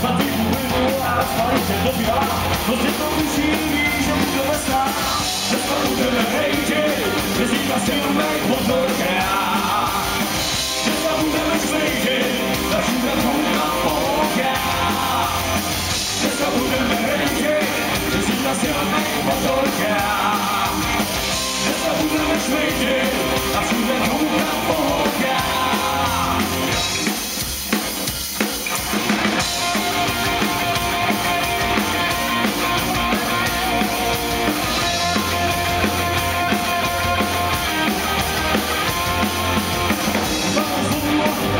Fatico pelo ar, as paredes do pilar Você produzir e já me começar Desculpa, me reite Designação é importante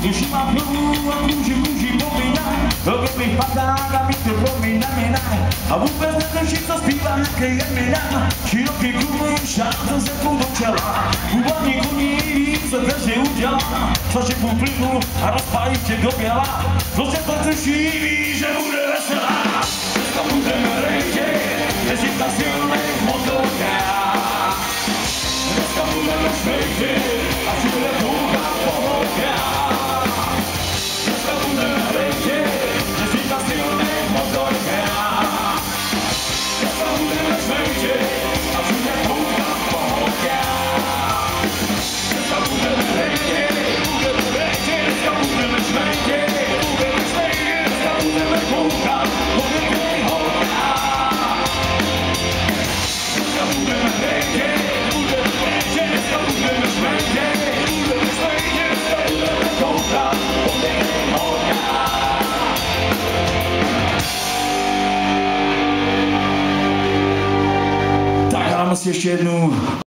když mám hlavu a kůži kůži povídám, to kdybych padá na mikrofony na mě a vůbec netuším, co zpívá, jaký je mi nám, široký kluby, šátno se půl do čela, úvodní koní ví, co každý udělá, což je půl plynu a rozpálí tě do běla, to se to tuší, ví, že bude veselá, dneska budeme rejtět, jezdit na silných assistir no